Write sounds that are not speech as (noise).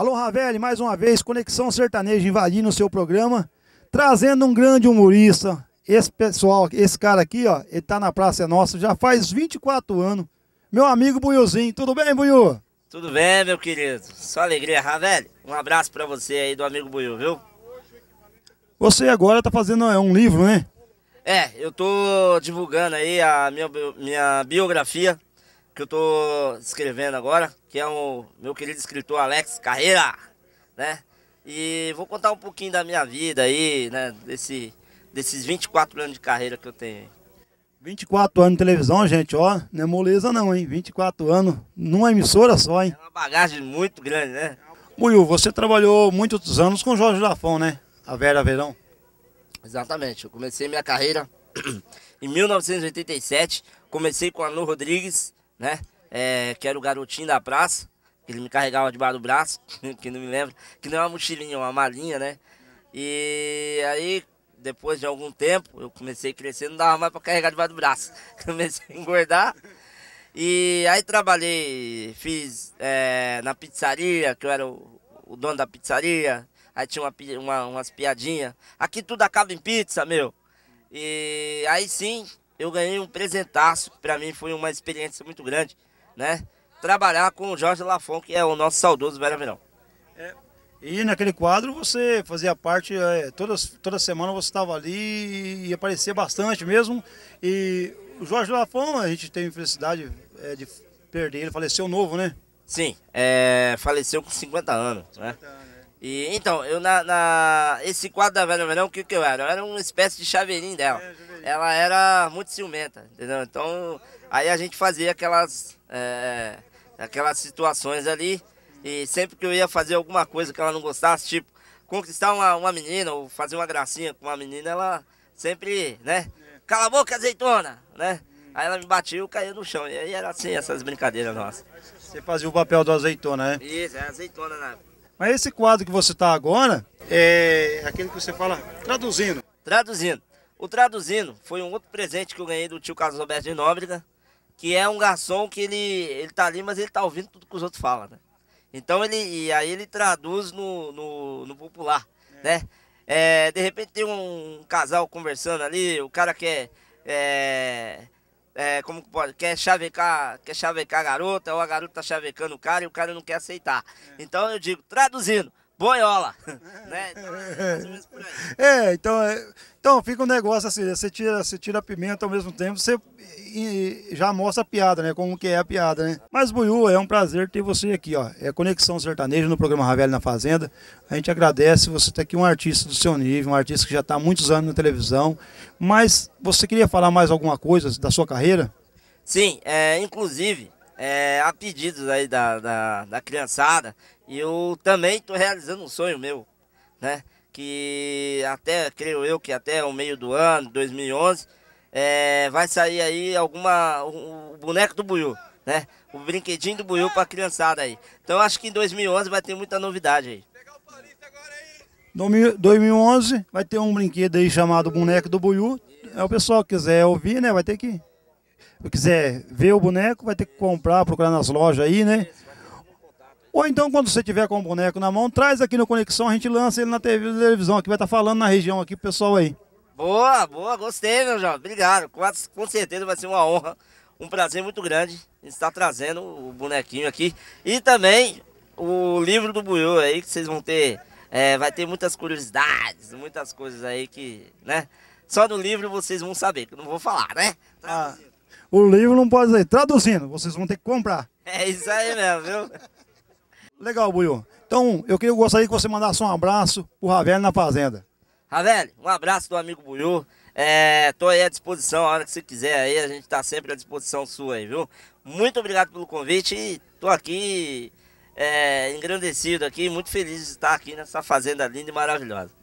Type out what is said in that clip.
Alô, Ravelli, mais uma vez, Conexão Sertaneja invadindo o seu programa, trazendo um grande humorista. Esse pessoal, esse cara aqui, ó, ele tá na Praça Nossa já faz 24 anos. Meu amigo Buiuzinho, tudo bem, Buiu? Tudo bem, meu querido? Só alegria, Ravelli. Um abraço pra você aí do amigo Buiu, viu? Você agora tá fazendo é, um livro, né? É, eu tô divulgando aí a minha, minha biografia que eu tô escrevendo agora, que é o meu querido escritor Alex Carreira, né? E vou contar um pouquinho da minha vida aí, né? Desse, desses 24 anos de carreira que eu tenho. 24 anos de televisão, gente, ó, não é moleza não, hein? 24 anos numa emissora só, hein? É uma bagagem muito grande, né? Buiu, você trabalhou muitos anos com Jorge Lafon, né? A Vera Verão. Exatamente, eu comecei minha carreira (clears throat) em 1987, comecei com a Anu Rodrigues, né? É, que era o garotinho da praça, que ele me carregava debaixo do braço, (laughs) que não me lembro, que não é uma mochilinha, é uma malinha, né? E aí, depois de algum tempo, eu comecei a crescer, não dava mais para carregar debaixo do braço. (laughs) Comecei a engordar. E aí trabalhei, fiz é, na pizzaria, que eu era o, o, dono da pizzaria. Aí tinha uma, uma, umas piadinhas. Aqui tudo acaba em pizza, meu. E aí sim, eu ganhei um presentaço. Para mim foi uma experiência muito grande, né? Trabalhar com o Jorge Lafon, que é o nosso saudoso Vera Verão. É. E naquele quadro você fazia parte, é, toda, toda semana você estava ali e aparecia bastante mesmo. E o Jorge Lafon, a gente tem felicidade é, de perder ele, faleceu novo, né? Sim, é, faleceu com 50 anos, né? 50 anos. E então, eu na, na, Esse quadro da Velha Verão, o que, que eu era? Eu era uma espécie de chaveirinho dela. É, ela era muito ciumenta, entendeu? Então, aí a gente fazia aquelas. É, aquelas situações ali. E sempre que eu ia fazer alguma coisa que ela não gostasse, tipo, conquistar uma, uma menina ou fazer uma gracinha com uma menina, ela sempre, né? Cala a boca, azeitona, né? Aí ela me batia e eu caía no chão. E aí era assim, essas brincadeiras nossas. Você fazia o papel do azeitona, né? Isso, é azeitona na época. Mas esse quadro que você está agora é aquele que você fala traduzindo. Traduzindo. O traduzindo foi um outro presente que eu ganhei do tio Carlos Roberto de Nóbrega, que é um garçom que ele, ele tá ali, mas ele tá ouvindo tudo que os outros falam, né? Então ele, e aí ele traduz no, no, no popular, é. né? É, de repente tem um casal conversando ali, o cara quer, é, é, como pode, quer chavecar, quer chavecar a garota, ou a garota tá chavecando o cara e o cara não quer aceitar. É. Então eu digo, traduzindo, boiola. (laughs) né? Então, é, é, então, é, então fica um negócio assim, você tira, você tira a pimenta ao mesmo tempo, você já mostra a piada, né? Como que é a piada, né? Mas, Buiu, é um prazer ter você aqui, ó. É Conexão Sertaneja no programa Ravelli na Fazenda. A gente agradece você ter aqui um artista do seu nível, um artista que já está há muitos anos na televisão. Mas você queria falar mais alguma coisa da sua carreira? Sim, é, inclusive, é, a pedidos aí da, da, da criançada, eu também estou realizando um sonho meu, né? Que até, creio eu, que até o meio do ano, 2011, é, vai sair aí alguma, o, o boneco do Buiu, né? O brinquedinho do Buiu para a criançada aí. Então acho que em 2011 vai ter muita novidade aí. 2011 vai ter um brinquedo aí chamado Boneco do Buiu. É o pessoal que quiser ouvir, né? Vai ter que quiser ver o boneco, vai ter que comprar, procurar nas lojas aí, né? Ou então, quando você tiver com o boneco na mão, traz aqui no Conexão, a gente lança ele na televisão aqui, vai estar tá falando na região aqui pro pessoal aí. Boa, boa, gostei, meu jovem. Obrigado. Com, com certeza vai ser uma honra, um prazer muito grande estar trazendo o bonequinho aqui. E também o livro do Buiu aí, que vocês vão ter. É, vai ter muitas curiosidades, muitas coisas aí que, né? Só no livro vocês vão saber, que eu não vou falar, né? Ah, o livro não pode dizer, traduzindo, vocês vão ter que comprar. É isso aí mesmo, viu? Legal, Buiu. Então, eu queria gostaria que você mandasse um abraço pro Ravel na Fazenda. Ravel, um abraço do amigo Buiu. É, tô aí à disposição, a hora que você quiser aí, a gente tá sempre à disposição sua aí, viu? Muito obrigado pelo convite e tô aqui é, engrandecido aqui, muito feliz de estar aqui nessa fazenda linda e maravilhosa.